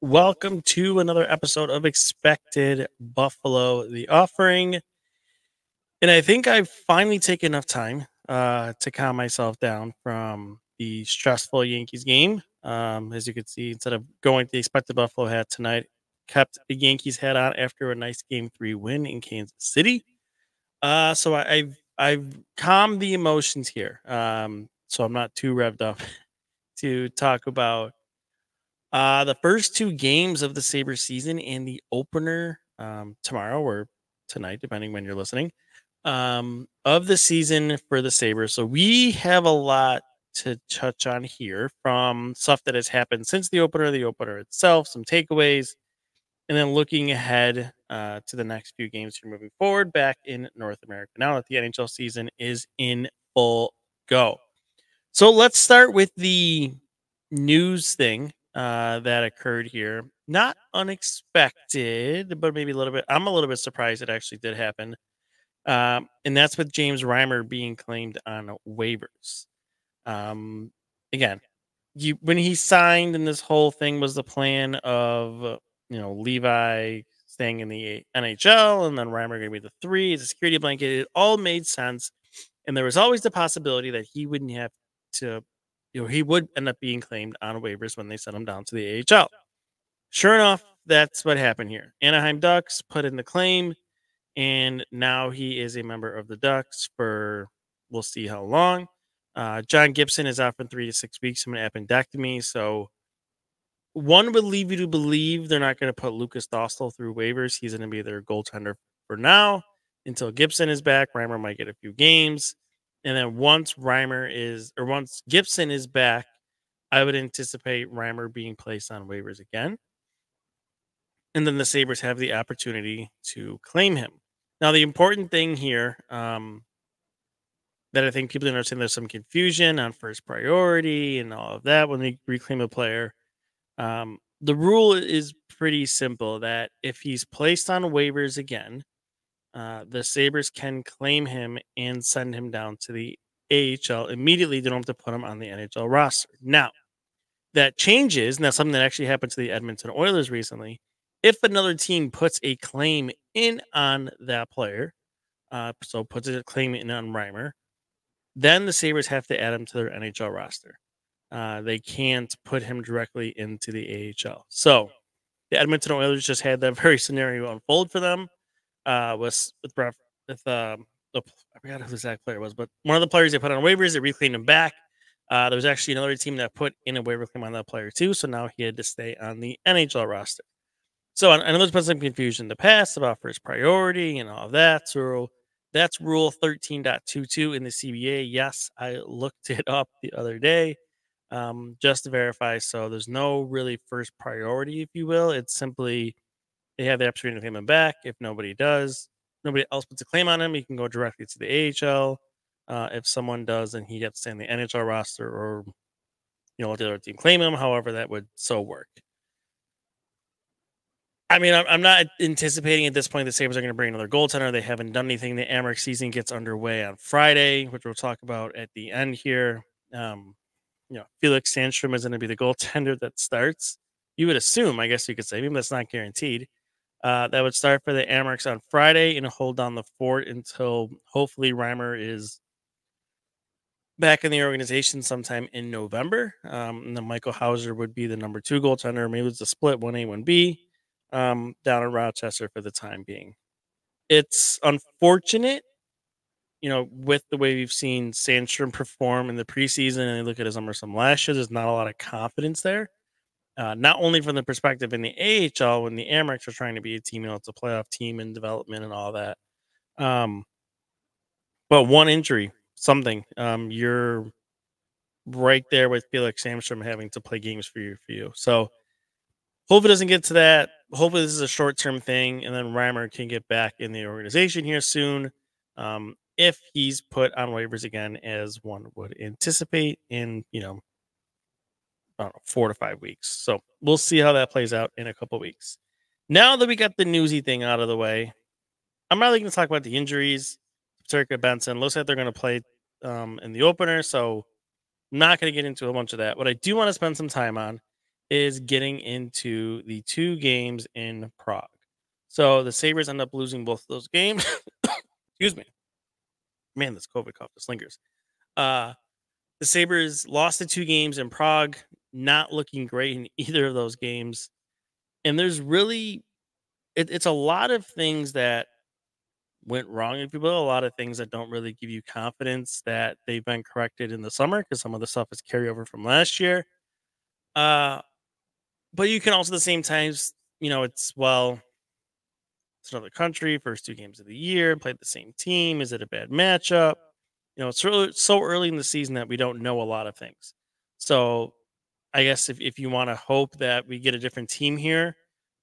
Welcome to another episode of Expected Buffalo, the offering. And I think I've finally taken enough time uh, to calm myself down from the stressful Yankees game. Um, as you can see, instead of going to the Expected Buffalo hat tonight, kept the Yankees hat on after a nice game three win in Kansas City. Uh, so I, I've I've calmed the emotions here. Um, so I'm not too revved up to talk about uh, the first two games of the Sabre season and the opener um, tomorrow or tonight, depending when you're listening, um, of the season for the Sabres. So we have a lot to touch on here from stuff that has happened since the opener, the opener itself, some takeaways, and then looking ahead uh, to the next few games here moving forward back in North America now that the NHL season is in full go. So let's start with the news thing uh, that occurred here. Not unexpected, but maybe a little bit. I'm a little bit surprised it actually did happen. Um, and that's with James Reimer being claimed on waivers. Um, again, you when he signed and this whole thing was the plan of you know Levi staying in the NHL and then Reimer going to be the three as a security blanket. It all made sense, and there was always the possibility that he wouldn't have to you know, he would end up being claimed on waivers when they sent him down to the AHL. Sure enough, that's what happened here. Anaheim Ducks put in the claim, and now he is a member of the Ducks for we'll see how long. Uh, John Gibson is out for three to six weeks from an appendectomy, so one would leave you to believe they're not going to put Lukas Dostal through waivers. He's going to be their goaltender for now until Gibson is back. Reimer might get a few games. And then once Reimer is, or once Gibson is back, I would anticipate Reimer being placed on waivers again. And then the Sabres have the opportunity to claim him. Now, the important thing here um, that I think people understand there's some confusion on first priority and all of that when they reclaim a player. Um, the rule is pretty simple that if he's placed on waivers again, uh, the Sabres can claim him and send him down to the AHL immediately. They don't have to put him on the NHL roster. Now, that changes, Now, something that actually happened to the Edmonton Oilers recently. If another team puts a claim in on that player, uh, so puts a claim in on Reimer, then the Sabres have to add him to their NHL roster. Uh, they can't put him directly into the AHL. So the Edmonton Oilers just had that very scenario unfold for them uh, with with with um, the I forgot who the exact player was, but one of the players they put on waivers, they reclaimed him back. Uh, there was actually another team that put in a waiver claim on that player too, so now he had to stay on the NHL roster. So I, I know there's been some confusion in the past about first priority and all of that. So that's Rule 13.22 in the CBA. Yes, I looked it up the other day um, just to verify. So there's no really first priority, if you will. It's simply they have the opportunity to claim him back. If nobody does, nobody else puts a claim on him, he can go directly to the AHL. Uh, if someone does, then he gets to in the NHL roster or, you know, let the other team claim him. However, that would so work. I mean, I'm, not anticipating at this point the Sabres are going to bring another goaltender. They haven't done anything. The Amerks season gets underway on Friday, which we'll talk about at the end here. Um, you know, Felix Sandstrom is going to be the goaltender that starts. You would assume, I guess you could say, maybe that's not guaranteed. Uh, that would start for the Amerks on Friday and hold down the fort until hopefully Reimer is back in the organization sometime in November. Um, and then Michael Houser would be the number two goaltender. Maybe it's a split 1A, 1B um, down in Rochester for the time being. It's unfortunate, you know, with the way we've seen Sandstrom perform in the preseason and look at his numbers from last year, there's not a lot of confidence there uh, not only from the perspective in the AHL when the Amerks are trying to be a team, you know, it's a playoff team in development and all that. Um, but one injury, something, um, you're right there with Felix Sandstrom having to play games for you for you. So hope it doesn't get to that. Hopefully this is a short term thing, and then Reimer can get back in the organization here soon. Um, if he's put on waivers again, as one would anticipate in you know know, four to five weeks. So we'll see how that plays out in a couple weeks. Now that we got the newsy thing out of the way, I'm really going to talk about the injuries. Circa Benson looks like they're going to play um, in the opener, so I'm not going to get into a bunch of that. What I do want to spend some time on is getting into the two games in Prague. So the Sabres end up losing both of those games. Excuse me. Man, this COVID cough just lingers. Uh, the Sabres lost the two games in Prague, not looking great in either of those games. And there's really, it, it's a lot of things that went wrong in people, a lot of things that don't really give you confidence that they've been corrected in the summer because some of the stuff is carryover from last year. Uh, but you can also the same times, you know, it's well, it's another country, first two games of the year, played the same team. Is it a bad matchup? You know, it's really so early in the season that we don't know a lot of things. So I guess if, if you want to hope that we get a different team here,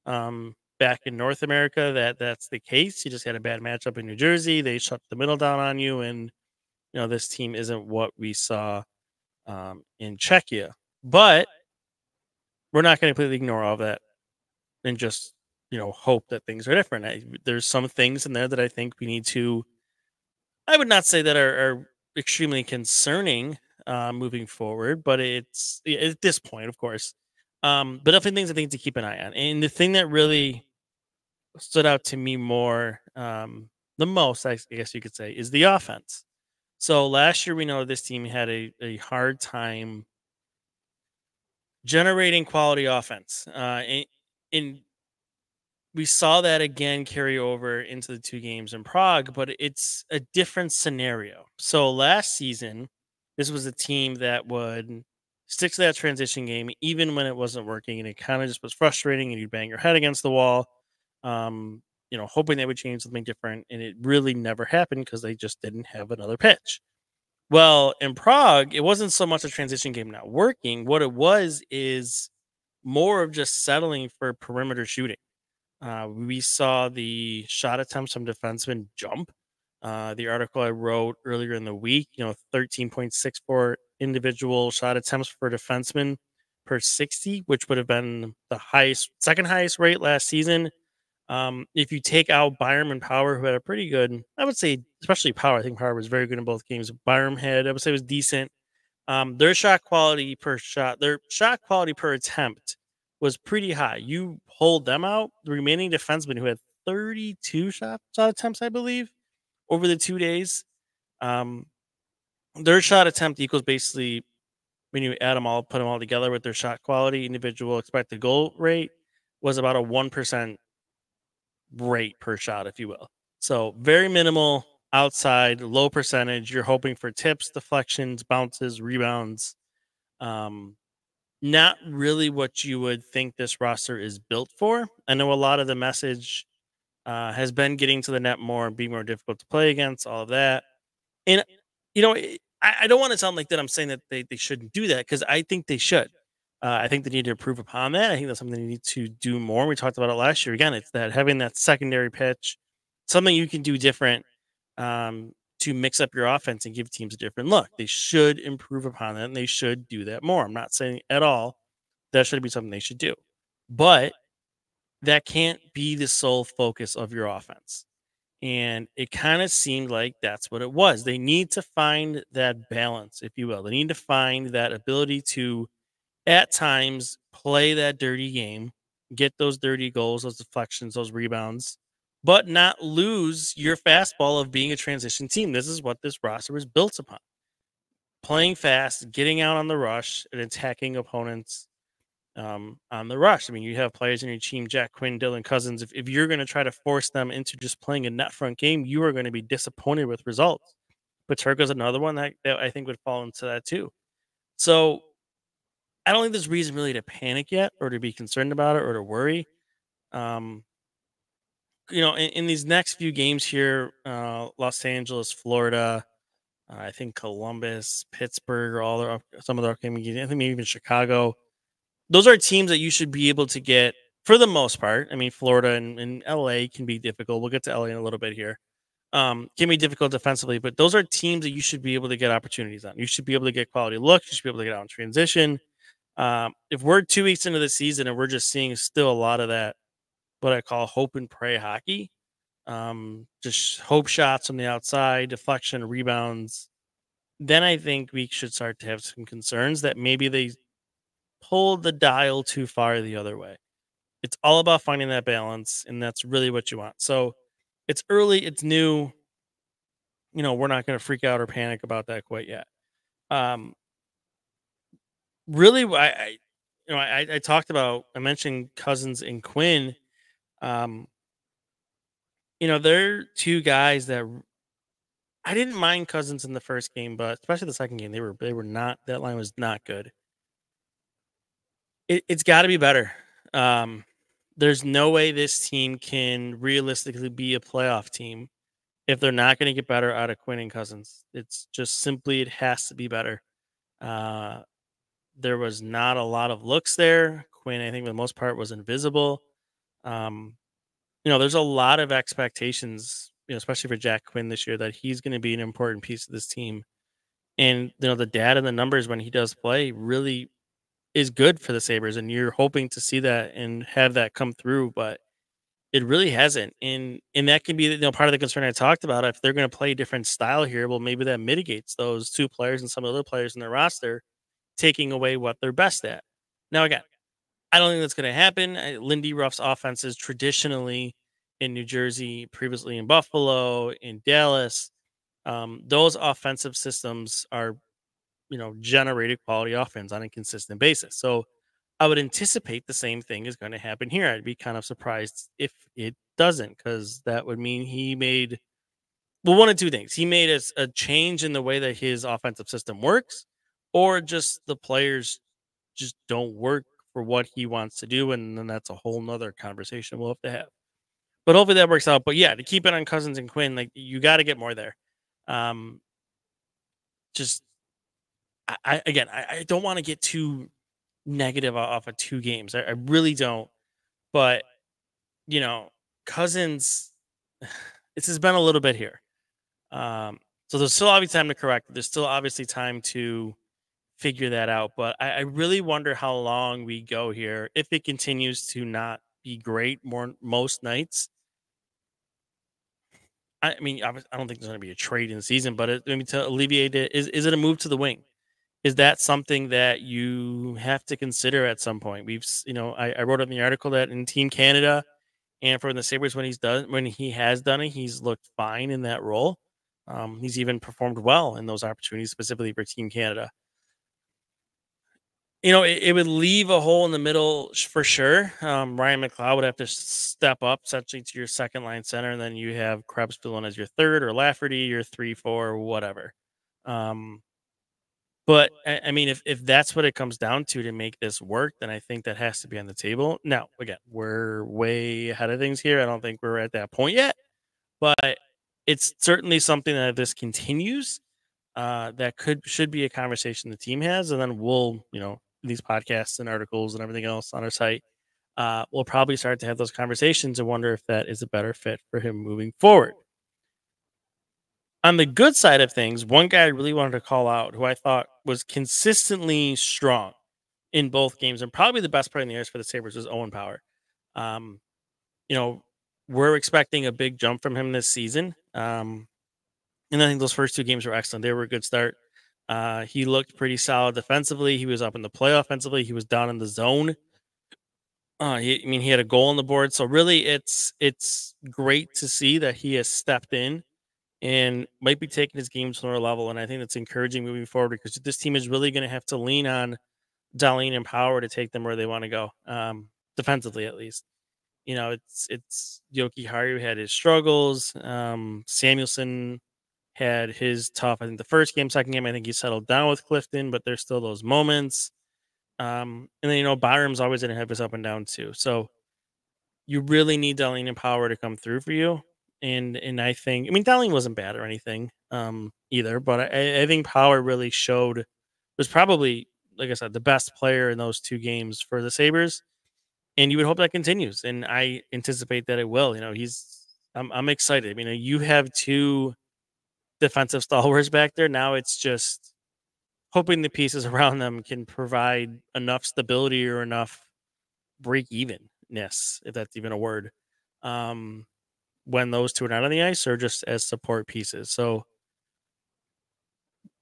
um, back in North America, that that's the case. You just had a bad matchup in New Jersey. They shut the middle down on you, and you know this team isn't what we saw um, in Czechia. But we're not going to completely ignore all of that and just you know hope that things are different. I, there's some things in there that I think we need to. I would not say that are, are extremely concerning uh, moving forward, but it's at this point, of course. Um, but definitely things I think to keep an eye on. And the thing that really stood out to me more, um, the most, I guess you could say, is the offense. So last year, we know this team had a, a hard time generating quality offense. Uh, and, and we saw that again carry over into the two games in Prague, but it's a different scenario. So last season, this was a team that would stick to that transition game even when it wasn't working, and it kind of just was frustrating, and you'd bang your head against the wall, um, you know, hoping they would change something different, and it really never happened because they just didn't have another pitch. Well, in Prague, it wasn't so much a transition game not working. What it was is more of just settling for perimeter shooting. Uh, we saw the shot attempts from defensemen jump. Uh, the article I wrote earlier in the week, you know, 13.64 individual shot attempts for defensemen per 60, which would have been the highest, second highest rate last season. Um, if you take out Byram and Power, who had a pretty good, I would say, especially Power, I think Power was very good in both games. Byram had, I would say, was decent. Um, their shot quality per shot, their shot quality per attempt was pretty high. You hold them out, the remaining defensemen who had 32 shot, shot attempts, I believe, over the two days. Um, their shot attempt equals basically when you add them all, put them all together with their shot quality, individual expected goal rate was about a 1% rate per shot, if you will. So very minimal outside, low percentage. You're hoping for tips, deflections, bounces, rebounds. Um, not really what you would think this roster is built for. I know a lot of the message uh, has been getting to the net more, be more difficult to play against, all of that. And, you know, I, I don't want to sound like that I'm saying that they, they shouldn't do that because I think they should. Uh, I think they need to improve upon that. I think that's something they need to do more. We talked about it last year. Again, it's that having that secondary pitch, something you can do different um, to mix up your offense and give teams a different look. They should improve upon that and they should do that more. I'm not saying at all that should be something they should do, but that can't be the sole focus of your offense. And it kind of seemed like that's what it was. They need to find that balance, if you will. They need to find that ability to at times play that dirty game, get those dirty goals, those deflections, those rebounds, but not lose your fastball of being a transition team. This is what this roster was built upon. Playing fast, getting out on the rush, and attacking opponents um, on the rush. I mean, you have players in your team, Jack Quinn, Dylan Cozens. If, if you're going to try to force them into just playing a net front game, you are going to be disappointed with results. Peterka's another one that, that I think would fall into that too. So I don't think there's reason really to panic yet or to be concerned about it or to worry. Um, you know, in, in these next few games here, uh, Los Angeles, Florida, uh, I think Columbus, Pittsburgh, or all the some of the upcoming games. I think maybe even Chicago. Those are teams that you should be able to get for the most part. I mean, Florida and, and LA can be difficult. We'll get to LA in a little bit here. Um, can be difficult defensively, but those are teams that you should be able to get opportunities on. You should be able to get quality looks. You should be able to get out in transition. Um, if we're two weeks into the season and we're just seeing still a lot of that, what I call hope and pray hockey, um, just hope shots from the outside, deflection, rebounds, then I think we should start to have some concerns that maybe they pulled the dial too far the other way. It's all about finding that balance, and that's really what you want. So it's early, it's new. You know, we're not going to freak out or panic about that quite yet. Um, really, I, I you know, I, I talked about, I mentioned Cozens and Quinn. Um, you know, they're two guys that I didn't mind Cozens in the first game, but especially the second game, they were they were not that line was not good. It, has got to be better. Um, there's no way this team can realistically be a playoff team if they're not going to get better out of Quinn and Cozens. It's just simply it has to be better. Uh, there was not a lot of looks there. Quinn, I think, for the most part, was invisible. Um, you know, there's a lot of expectations, you know, especially for Jack Quinn this year, that he's going to be an important piece of this team. And you know, the data and the numbers when he does play really is good for the Sabres, and you're hoping to see that and have that come through, but it really hasn't. And and that can be you know part of the concern I talked about. If they're going to play a different style here, well, maybe that mitigates those two players and some of the other players in their roster taking away what they're best at. Now, again, I don't think that's going to happen. Lindy Ruff's offenses traditionally in New Jersey, previously in Buffalo, in Dallas, um, those offensive systems are, you know, generated quality offense on a consistent basis. So I would anticipate the same thing is going to happen here. I'd be kind of surprised if it doesn't, because that would mean he made well one of two things. He made a, a change in the way that his offensive system works, or just the players just don't work for what he wants to do, and then that's a whole nother conversation we'll have to have. But hopefully that works out. But yeah, to keep it on Cozens and Quinn, like you got to get more there. Um, just I, I again, I, I don't want to get too negative off of two games. I, I really don't. But you know, Cozens, this has been a little bit here. Um, so there's still obviously time to correct. There's still obviously time to figure that out. But I, I, really wonder how long we go here if it continues to not be great more most nights. I mean, I don't think there's going to be a trade in season, but it, maybe to alleviate it, is is it a move to the wing? Is that something that you have to consider at some point? We've, you know, I, I wrote in the article that in Team Canada and for the Sabres when he's done when he has done it, he's looked fine in that role. Um, he's even performed well in those opportunities, specifically for Team Canada you know, it, it, would leave a hole in the middle for sure. Um, Ryan McLeod would have to step up essentially to your second line center, and then you have Krebs filling as your third, or Lafferty your three, four, whatever. Um, but I, mean, if if that's what it comes down to to make this work, then I think that has to be on the table. Now, again, we're way ahead of things here. I don't think we're at that point yet, but it's certainly something that if this continues, uh, that could should be a conversation the team has, and then we'll you know these podcasts and articles and everything else on our site, uh, we'll probably start to have those conversations and wonder if that is a better fit for him moving forward. On the good side of things, one guy I really wanted to call out who I thought was consistently strong in both games and probably the best player in the ice for the Sabres was Owen Power. Um, you know, we're expecting a big jump from him this season. Um, and I think those first two games were excellent. They were a good start. Uh, he looked pretty solid defensively. He was up in the play offensively. He was down in the zone. Uh, he, I mean, he had a goal on the board. So really, it's it's great to see that he has stepped in and might be taking his game to another level. And I think that's encouraging moving forward because this team is really going to have to lean on Dahlin and Power to take them where they want to go, um, defensively at least. You know, it's it's Jokiharju had his struggles. Um, Samuelsson had his tough. I think the first game, second game, I think he settled down with Clifton, but there's still those moments. Um, and then you know Byram's always going to have his up and down too. So you really need Dahlin and Power to come through for you. And and I think I mean Dahlin wasn't bad or anything um, either, but I, I think Power really showed was probably like I said the best player in those two games for the Sabres. And you would hope that continues, and I anticipate that it will. You know, he's I'm I'm excited. I mean, you have two defensive stalwarts back there. Now it's just hoping the pieces around them can provide enough stability or enough break evenness, if that's even a word, um, when those two are not on the ice or just as support pieces. So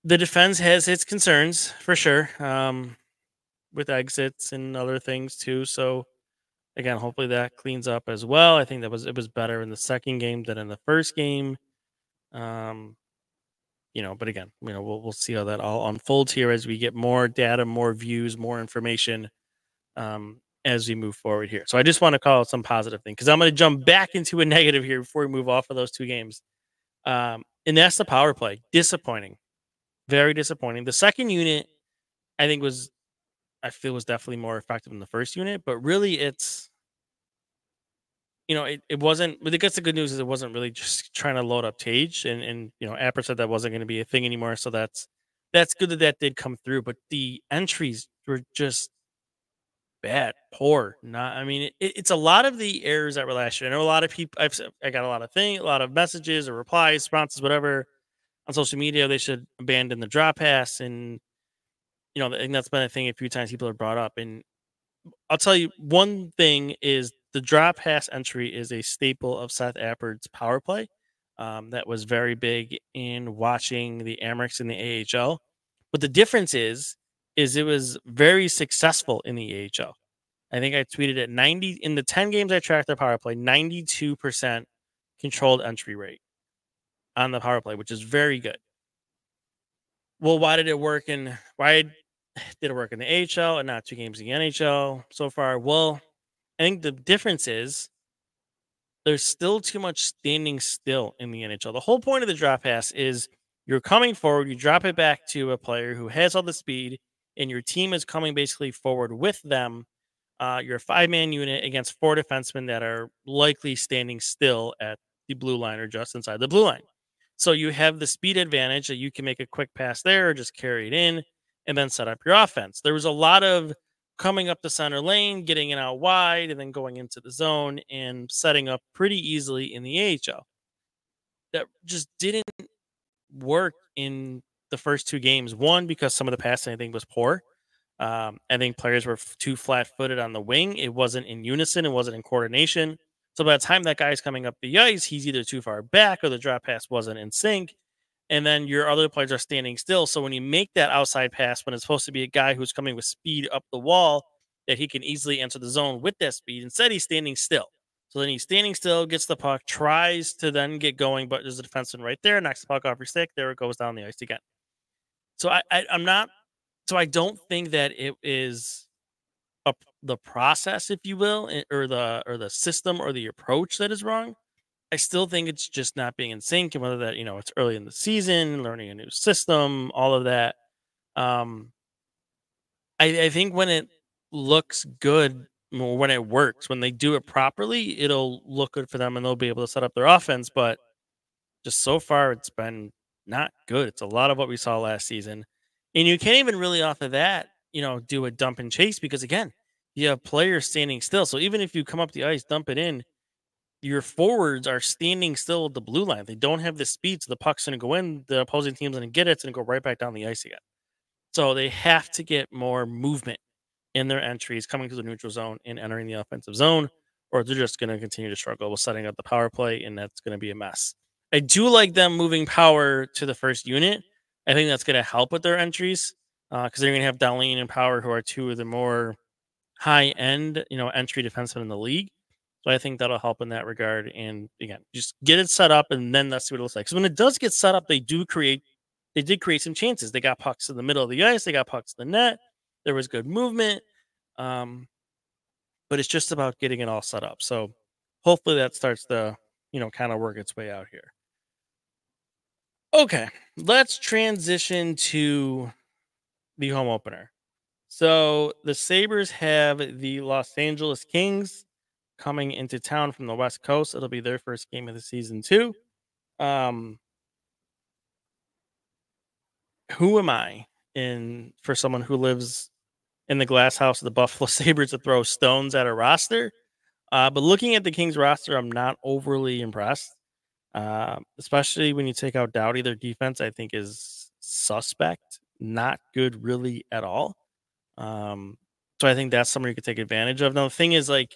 the defense has its concerns for sure. Um, with exits and other things too. So again, hopefully that cleans up as well. I think that was it was better in the second game than in the first game. Um, you know, but again, you know, we'll we'll see how that all unfolds here as we get more data, more views, more information um, as we move forward here. So I just want to call it some positive thing because I'm going to jump back into a negative here before we move off of those two games. Um, and that's the power play. Disappointing, very disappointing. The second unit, I think, was I feel was definitely more effective than the first unit, but really it's you know, it, it wasn't but I guess the good news is it wasn't really just trying to load up Tage and and you know, Appert said that wasn't going to be a thing anymore, so that's that's good that that did come through, but the entries were just bad, poor. Not, I mean, it, it's a lot of the errors that were last year. I know a lot of people. I've I got a lot of things, a lot of messages or replies, responses, whatever, on social media. They should abandon the drop pass, and you know, and that's been a thing a few times people are brought up. And I'll tell you one thing is the drop pass entry is a staple of Seth Appert's power play. Um, that was very big in watching the Amerks in the AHL. But the difference is is it was very successful in the AHL. I think I tweeted at 90 in the 10 games I tracked their power play, 92% controlled entry rate on the power play, which is very good. Well, why did it work in why did it work in the AHL and not two games in the NHL so far? Well, I think the difference is there's still too much standing still in the NHL. The whole point of the drop pass is you're coming forward, you drop it back to a player who has all the speed, and your team is coming basically forward with them, uh, your five man unit against four defensemen that are likely standing still at the blue line or just inside the blue line. So you have the speed advantage that you can make a quick pass there or just carry it in and then set up your offense. There was a lot of coming up the center lane, getting it out wide, and then going into the zone and setting up pretty easily in the AHL. That just didn't work in the first two games. One, because some of the passing I think was poor. Um, I think players were too flat footed on the wing. It wasn't in unison, it wasn't in coordination. So by the time that guy's coming up the ice, he's either too far back or the drop pass wasn't in sync. And then your other players are standing still. So when you make that outside pass, when it's supposed to be a guy who's coming with speed up the wall, that he can easily enter the zone with that speed, instead he's standing still. So then he's standing still, gets the puck, tries to then get going, but there's a defenseman right there, knocks the puck off your stick. There it goes down the ice again. So I, I I'm not. So I don't think that it is a, the process, if you will, eh, or the or the system or the approach that is wrong. I still think it's just not being in sync, and whether that you know it's early in the season, learning a new system, all of that. Um, I, I think when it looks good, when it works, when they do it properly, it'll look good for them, and they'll be able to set up their offense. But just so far, it's been not good. It's a lot of what we saw last season. And you can't even really off of that, you know, do a dump and chase because again, you have players standing still. So even if you come up the ice, dump it in, your forwards are standing still at the blue line. They don't have the speed, so the puck's gonna go in, the opposing team's gonna get it, it's gonna go right back down the ice again. So they have to get more movement in their entries coming to the neutral zone and entering the offensive zone, or they're just gonna continue to struggle with setting up the power play, and that's gonna be a mess. I do like them moving power to the first unit. I think that's going to help with their entries because uh, they're going to have Dahlin and Power, who are two of the more high end, you know, entry defensemen in the league. So I think that'll help in that regard. And again, just get it set up, and then that's what it looks like. So when it does get set up, they do create, they did create some chances. They got pucks in the middle of the ice. They got pucks in the net. There was good movement. Um, but it's just about getting it all set up. So hopefully that starts to, you know, kind of work its way out here. Okay, let's transition to the home opener. So the Sabres have the Los Angeles Kings coming into town from the West Coast. It'll be their first game of the season, too. Um, who am I in for someone who lives in the glass house of the Buffalo Sabres to throw stones at a roster? Uh, but looking at the Kings roster, I'm not overly impressed. Uh, especially when you take out Doughty, their defense I think is suspect, not good really at all. Um, so I think that's something you could take advantage of. Now the thing is, like,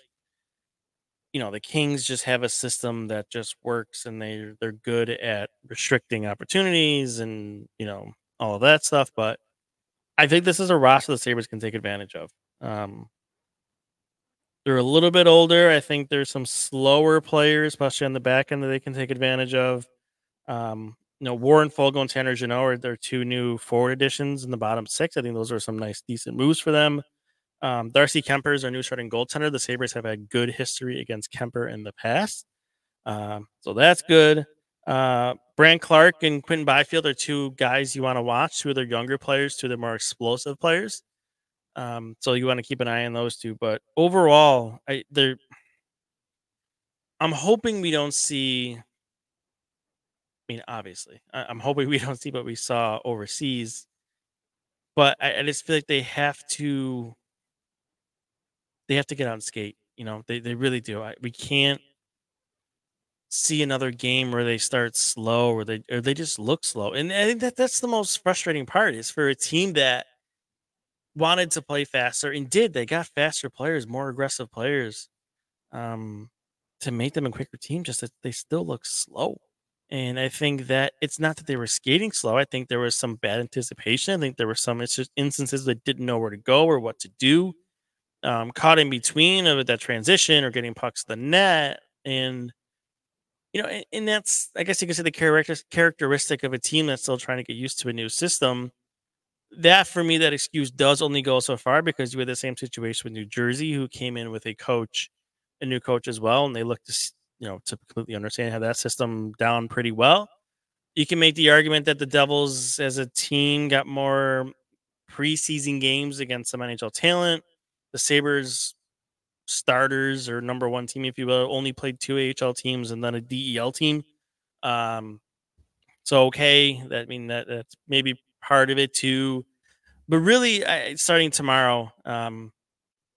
you know, the Kings just have a system that just works, and they they're good at restricting opportunities and you know all of that stuff. But I think this is a roster the Sabres can take advantage of. Um, they're a little bit older. I think there's some slower players, especially on the back end, that they can take advantage of. Um, you know, Warren Foegele and Tanner Jeannot are their two new forward additions in the bottom six. I think those are some nice, decent moves for them. Um, Darcy Kuemper is our new starting goaltender. The Sabres have had good history against Kuemper in the past. Um, so that's good. Uh, Clarke and Quinton Byfield are two guys you want to watch. Two of their younger players, two of their more explosive players. Um, so you want to keep an eye on those two. But overall, I they're I'm hoping we don't see I mean, obviously, I, am hoping we don't see what we saw overseas, but I, I, just feel like they have to, they have to get on skate. You know, they they really do. I, we can't see another game where they start slow or they or they just look slow, and I think that that's the most frustrating part is for a team that wanted to play faster and did. They got faster players, more aggressive players, um, to make them a quicker team. Just that they still look slow. And I think that it's not that they were skating slow. I think there was some bad anticipation. I think there were some instances they didn't know where to go or what to do. Um, caught in between of that transition or getting pucks to the net. And, you know, and, and that's, I guess you could say the character, characteristic of a team that's still trying to get used to a new system. That, for me, that excuse does only go so far because you had the same situation with New Jersey, who came in with a coach, a new coach as well, and they looked to you know to completely understand how that system down pretty well. You can make the argument that the Devils as a team got more preseason games against some NHL talent. The Sabres starters or number one team, if you will, only played two AHL teams and then a DEL team. Um, so okay, that I mean that that's maybe part of it too. But really, I, starting tomorrow, um,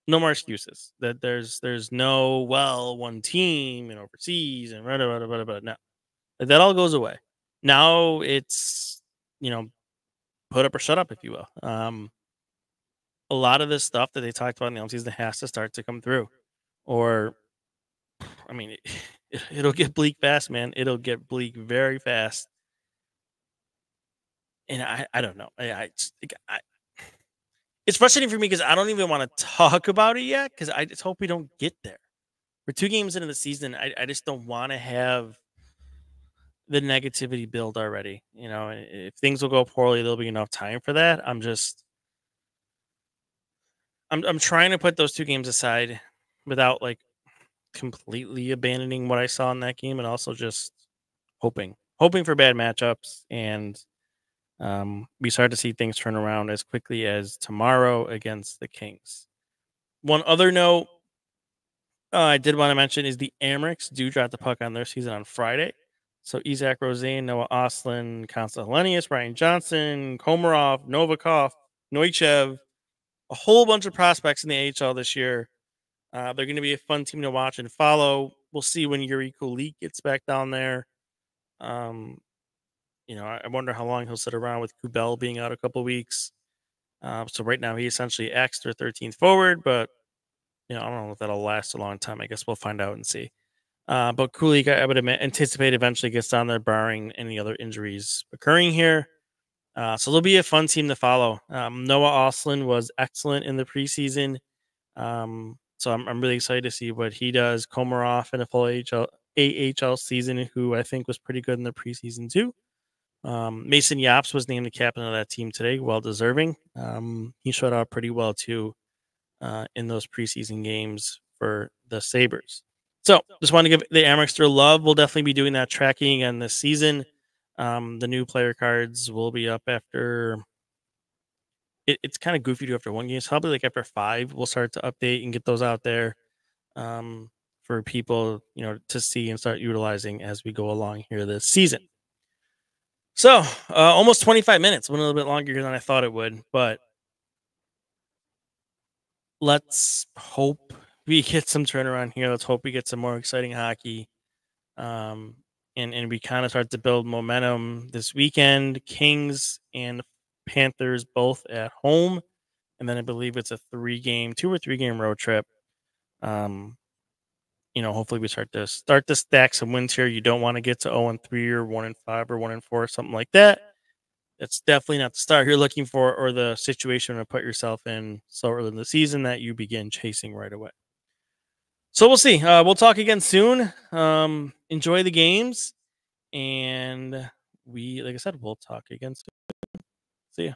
no more excuses. That there's there's no well one team and overseas and blah, blah, blah, blah, no, that all goes away. Now it's you know put up or shut up, if you will. Um, a lot of this stuff that they talked about in the season has to start to come through, or I mean, it, it'll get bleak fast, man. It'll get bleak very fast. And I, I don't know. I, I, I it's frustrating for me because I don't even want to talk about it yet because I just hope we don't get there. We're two games into the season. I, I just don't want to have the negativity build already. You know, if things will go poorly, there'll be enough time for that. I'm just, I'm, I'm trying to put those two games aside without like completely abandoning what I saw in that game and also just hoping, hoping for bad matchups and um, we start to see things turn around as quickly as tomorrow against the Kings. One other note uh, I did want to mention is the Amerks do drop the puck on their season on Friday. So Isaac Rosén, Noah Ostlund, Konsta Helenius, Ryan Johnson, Komarov, Novikov, Neuchev, a whole bunch of prospects in the AHL this year. Uh, they're going to be a fun team to watch and follow. We'll see when Jiri Kulich gets back down there. Um, you know, I wonder how long he'll sit around with Kubel being out a couple weeks. Uh, so right now he essentially acts their 13th forward, but you know I don't know if that'll last a long time. I guess we'll find out and see. Uh, but Kulich, I would anticipate eventually gets down there, barring any other injuries occurring here. Uh, so it'll be a fun team to follow. Um, Noah Ostlund was excellent in the preseason, um, so I'm, I'm, really excited to see what he does. Komarov in a full AHL, AHL season, who I think was pretty good in the preseason too. Um, Mason Yaps was named the captain of that team today, well deserving. Um, he showed out pretty well too uh, in those preseason games for the Sabres. So just want to give the Amerks their love. We'll definitely be doing that tracking again this season. Um, the new player cards will be up after. It, it's kind of goofy to after one game. It's probably like after five, we'll start to update and get those out there um, for people, you know, to see and start utilizing as we go along here this season. So, uh, almost 25 minutes, went a little bit longer than I thought it would, but let's hope we get some turnaround here. Let's hope we get some more exciting hockey. Um, and, and we kind of start to build momentum this weekend. Kings and Panthers both at home. And then I believe it's a three game, two or three game road trip. Um, you know, hopefully we start to start to stack some wins here. You don't want to get to 0 and 3 or 1 and 5 or 1 and 4 or something like that. that's definitely not the start you're looking for or the situation to put yourself in so early in the season that you begin chasing right away. So we'll see. Uh, we'll talk again soon. Um, enjoy the games, and we, like I said, we'll talk again soon. See ya.